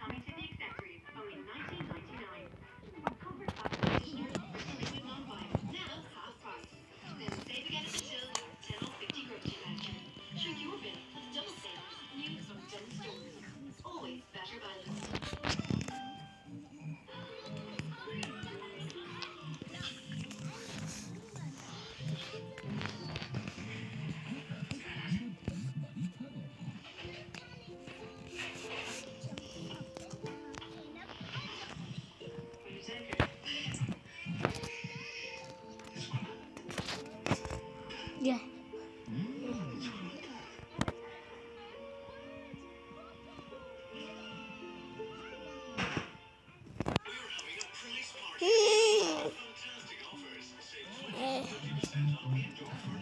Tommy 耶。嗯。嗯。